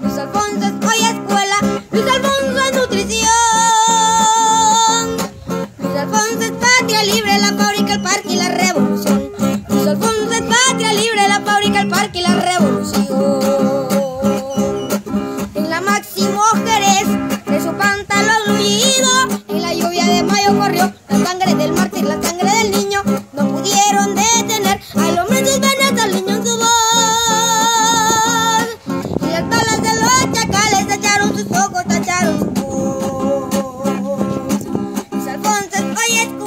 Luis Alfonso es hoy escuela, Luis Alfonso es nutrición. Luis Alfonso es patria libre, la fábrica, el parque y la revolución. Luis Alfonso es patria libre, la fábrica, el parque y la revolución. En la Máximo Jerez, de su pantalón luido, en la lluvia de mayo corrió. поедку